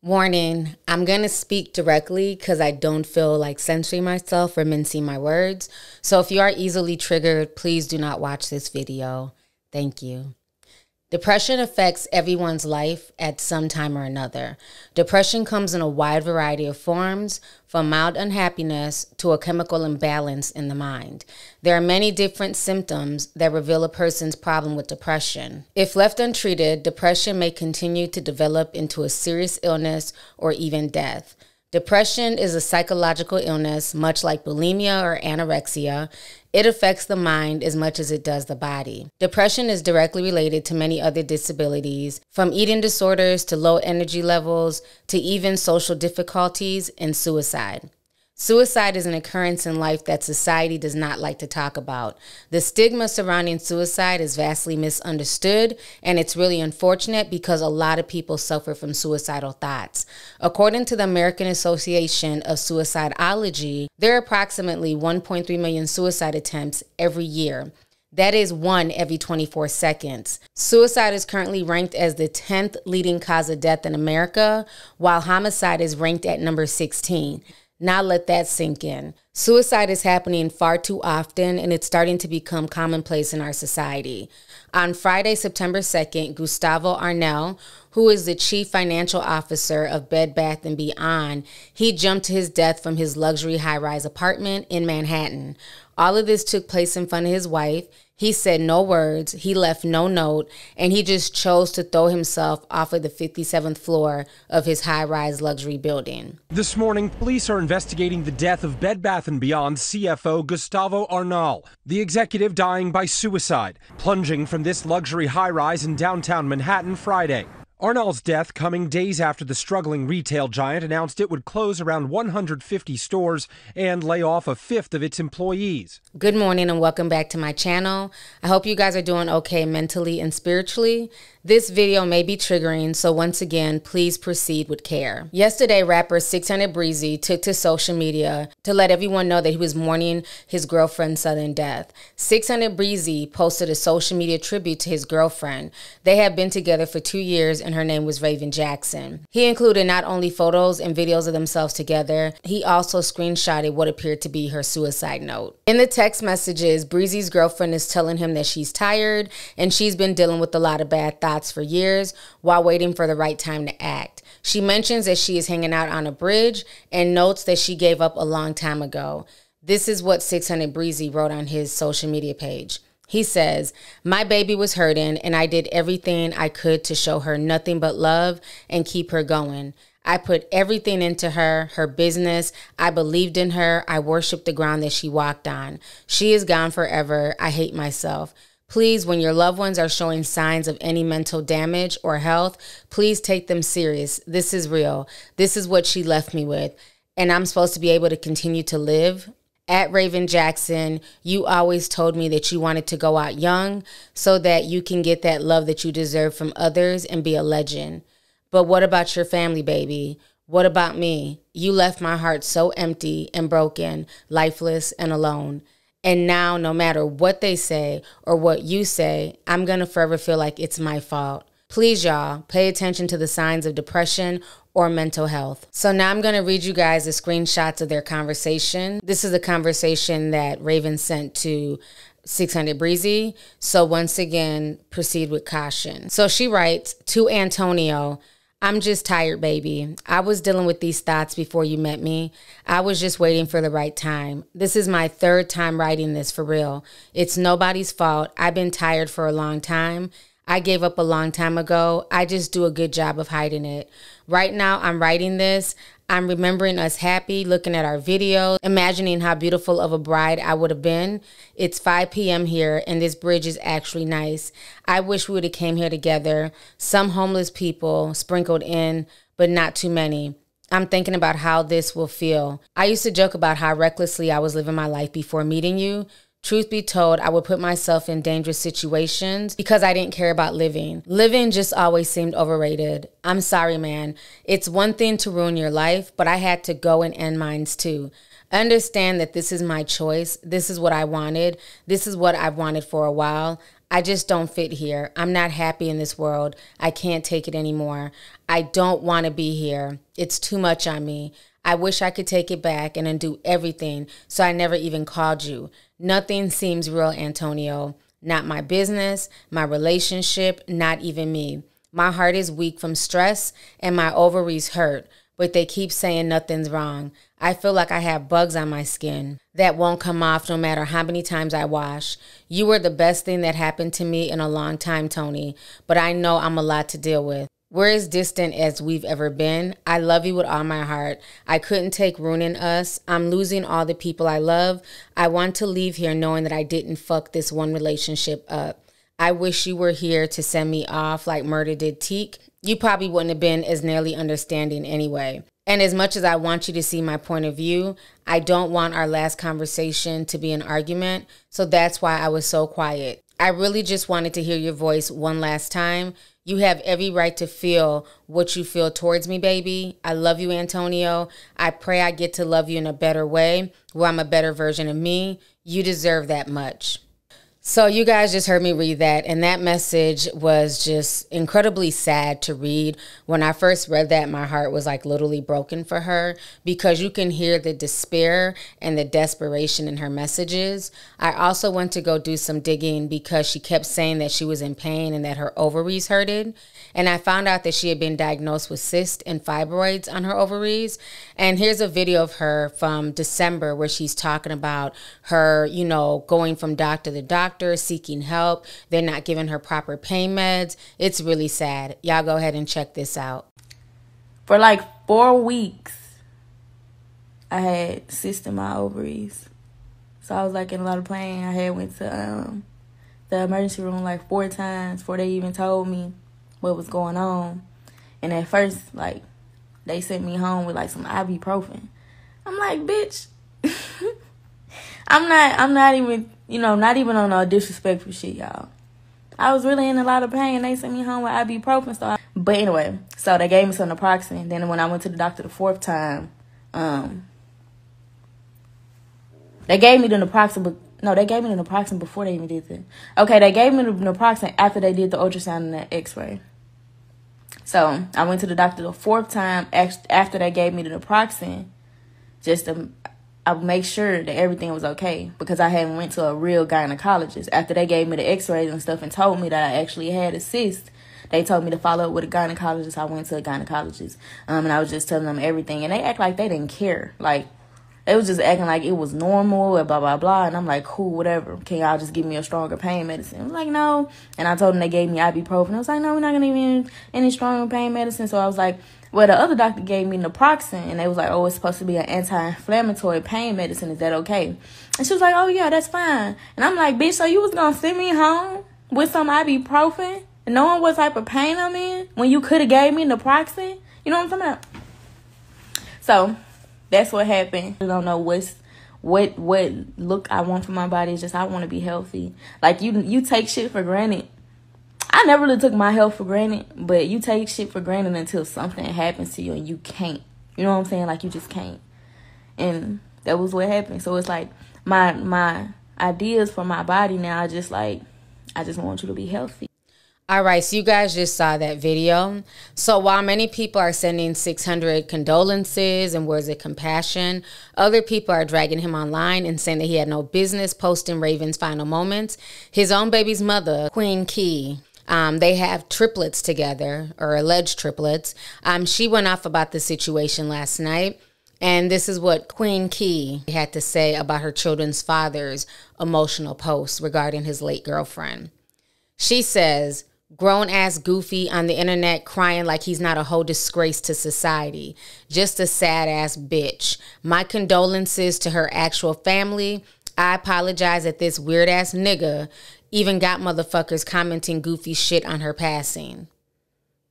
Warning, I'm going to speak directly because I don't feel like censoring myself or mincing my words. So if you are easily triggered, please do not watch this video. Thank you. Depression affects everyone's life at some time or another. Depression comes in a wide variety of forms, from mild unhappiness to a chemical imbalance in the mind. There are many different symptoms that reveal a person's problem with depression. If left untreated, depression may continue to develop into a serious illness or even death. Depression is a psychological illness, much like bulimia or anorexia. It affects the mind as much as it does the body. Depression is directly related to many other disabilities, from eating disorders to low energy levels to even social difficulties and suicide. Suicide is an occurrence in life that society does not like to talk about. The stigma surrounding suicide is vastly misunderstood, and it's really unfortunate because a lot of people suffer from suicidal thoughts. According to the American Association of Suicidology, there are approximately 1.3 million suicide attempts every year. That is one every 24 seconds. Suicide is currently ranked as the 10th leading cause of death in America, while homicide is ranked at number 16. Now let that sink in. Suicide is happening far too often and it's starting to become commonplace in our society. On Friday, September 2nd, Gustavo Arnal, who is the chief financial officer of Bed Bath & Beyond, he jumped to his death from his luxury high-rise apartment in Manhattan. All of this took place in front of his wife. He said no words, he left no note, and he just chose to throw himself off of the 57th floor of his high rise luxury building. This morning, police are investigating the death of Bed Bath & Beyond CFO Gustavo Arnal, the executive dying by suicide, plunging from this luxury high rise in downtown Manhattan Friday. Arnal's death coming days after the struggling retail giant announced it would close around 150 stores and lay off a fifth of its employees. Good morning and welcome back to my channel. I hope you guys are doing okay mentally and spiritually. This video may be triggering, so once again, please proceed with care. Yesterday, rapper 600 Breezy took to social media to let everyone know that he was mourning his girlfriend's sudden death. 600 Breezy posted a social media tribute to his girlfriend. They had been together for two years and her name was Raven Jackson. He included not only photos and videos of themselves together, he also screenshotted what appeared to be her suicide note. In the text messages, Breezy's girlfriend is telling him that she's tired and she's been dealing with a lot of bad thoughts for years while waiting for the right time to act. She mentions that she is hanging out on a bridge and notes that she gave up a long time ago. This is what 600 Breezy wrote on his social media page. He says, My baby was hurting, and I did everything I could to show her nothing but love and keep her going. I put everything into her, her business. I believed in her. I worshiped the ground that she walked on. She is gone forever. I hate myself. Please, when your loved ones are showing signs of any mental damage or health, please take them serious. This is real. This is what she left me with. And I'm supposed to be able to continue to live. At Raven Jackson, you always told me that you wanted to go out young so that you can get that love that you deserve from others and be a legend. But what about your family, baby? What about me? You left my heart so empty and broken, lifeless and alone. And now, no matter what they say or what you say, I'm going to forever feel like it's my fault. Please, y'all, pay attention to the signs of depression or mental health. So now I'm going to read you guys the screenshots of their conversation. This is a conversation that Raven sent to 600 Breezy. So once again, proceed with caution. So she writes to Antonio, I'm just tired, baby. I was dealing with these thoughts before you met me. I was just waiting for the right time. This is my third time writing this for real. It's nobody's fault. I've been tired for a long time. I gave up a long time ago. I just do a good job of hiding it. Right now, I'm writing this. I'm remembering us happy, looking at our video, imagining how beautiful of a bride I would have been. It's 5 p.m. here, and this bridge is actually nice. I wish we would have came here together. Some homeless people sprinkled in, but not too many. I'm thinking about how this will feel. I used to joke about how recklessly I was living my life before meeting you. Truth be told, I would put myself in dangerous situations because I didn't care about living. Living just always seemed overrated. I'm sorry, man. It's one thing to ruin your life, but I had to go and end mine too. Understand that this is my choice. This is what I wanted. This is what I've wanted for a while. I just don't fit here. I'm not happy in this world. I can't take it anymore. I don't want to be here. It's too much on me. I wish I could take it back and undo everything so I never even called you. Nothing seems real, Antonio. Not my business, my relationship, not even me. My heart is weak from stress and my ovaries hurt, but they keep saying nothing's wrong. I feel like I have bugs on my skin that won't come off no matter how many times I wash. You were the best thing that happened to me in a long time, Tony, but I know I'm a lot to deal with. We're as distant as we've ever been. I love you with all my heart. I couldn't take ruining us. I'm losing all the people I love. I want to leave here knowing that I didn't fuck this one relationship up. I wish you were here to send me off like murder did Teak. You probably wouldn't have been as nearly understanding anyway. And as much as I want you to see my point of view, I don't want our last conversation to be an argument. So that's why I was so quiet. I really just wanted to hear your voice one last time. You have every right to feel what you feel towards me, baby. I love you, Antonio. I pray I get to love you in a better way, where I'm a better version of me. You deserve that much. So, you guys just heard me read that, and that message was just incredibly sad to read. When I first read that, my heart was like literally broken for her because you can hear the despair and the desperation in her messages. I also went to go do some digging because she kept saying that she was in pain and that her ovaries hurted. And I found out that she had been diagnosed with cysts and fibroids on her ovaries. And here's a video of her from December where she's talking about her, you know, going from doctor to doctor seeking help. They're not giving her proper pain meds. It's really sad. Y'all go ahead and check this out. For like four weeks, I had cysts in my ovaries. So I was like in a lot of pain. I had went to um, the emergency room like four times before they even told me what was going on. And at first, like, they sent me home with like some ibuprofen. I'm like, bitch, I'm not, I'm not even you know, not even on a disrespectful shit, y'all. I was really in a lot of pain. They sent me home with ibuprofen. So, I, but anyway, so they gave me some naproxen. Then when I went to the doctor the fourth time, um, they gave me the naproxen. But no, they gave me the naproxen before they even did that. Okay, they gave me the naproxen after they did the ultrasound and the X-ray. So I went to the doctor the fourth time after they gave me the naproxen, just to I would make sure that everything was okay because I hadn't went to a real gynecologist. After they gave me the x-rays and stuff and told me that I actually had a cyst, they told me to follow up with a gynecologist. I went to a gynecologist. Um, and I was just telling them everything. And they act like they didn't care. Like, they was just acting like it was normal and blah, blah, blah. And I'm like, cool, whatever. Can y'all just give me a stronger pain medicine? I was like, no. And I told them they gave me ibuprofen. I was like, no, we're not going to give you any stronger pain medicine. So I was like, well, the other doctor gave me naproxen, and they was like, "Oh, it's supposed to be an anti-inflammatory pain medicine. Is that okay?" And she was like, "Oh yeah, that's fine." And I'm like, "Bitch, so you was gonna send me home with some ibuprofen, knowing what type of pain I'm in, when you could have gave me naproxen? You know what I'm talking about?" So that's what happened. I don't know what's what what look I want for my body. It's just I want to be healthy. Like you you take shit for granted I never really took my health for granted, but you take shit for granted until something happens to you and you can't. You know what I'm saying? Like you just can't. And that was what happened. So it's like my my ideas for my body now are just like I just want you to be healthy. All right, so you guys just saw that video. So while many people are sending 600 condolences and words of compassion, other people are dragging him online and saying that he had no business posting Raven's final moments. His own baby's mother, Queen Key, um, they have triplets together, or alleged triplets. Um, she went off about the situation last night. And this is what Queen Key had to say about her children's father's emotional post regarding his late girlfriend. She says, grown ass goofy on the internet crying like he's not a whole disgrace to society. Just a sad ass bitch. My condolences to her actual family. I apologize that this weird ass nigga even got motherfuckers commenting goofy shit on her passing.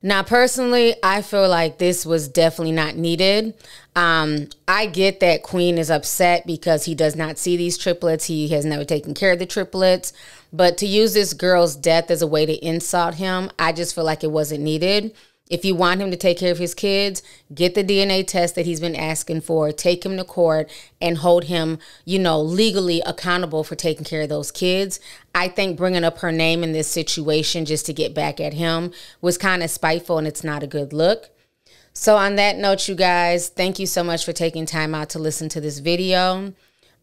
Now, personally, I feel like this was definitely not needed. Um, I get that Queen is upset because he does not see these triplets. He has never taken care of the triplets. But to use this girl's death as a way to insult him, I just feel like it wasn't needed. If you want him to take care of his kids, get the DNA test that he's been asking for, take him to court, and hold him, you know, legally accountable for taking care of those kids. I think bringing up her name in this situation just to get back at him was kind of spiteful and it's not a good look. So, on that note, you guys, thank you so much for taking time out to listen to this video.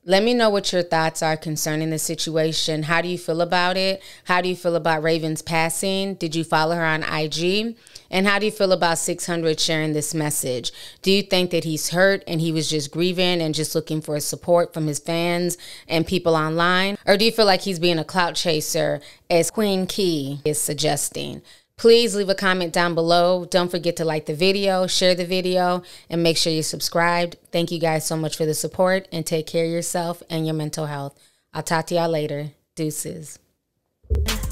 Let me know what your thoughts are concerning the situation. How do you feel about it? How do you feel about Raven's passing? Did you follow her on IG? And how do you feel about 600 sharing this message? Do you think that he's hurt and he was just grieving and just looking for support from his fans and people online? Or do you feel like he's being a clout chaser, as Queen Key is suggesting? Please leave a comment down below. Don't forget to like the video, share the video, and make sure you're subscribed. Thank you guys so much for the support and take care of yourself and your mental health. I'll talk to y'all later. Deuces.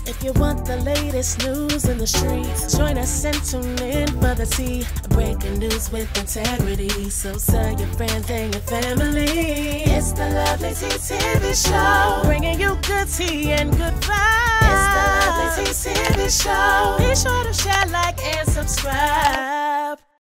If you want the latest news in the streets, join us and tune in for the tea. Breaking news with integrity. So tell your friends and your family. It's the Lovely Tea TV show. Bringing you good tea and good vibes. It's the Lovely Tea TV show. Be sure to share, like, and subscribe.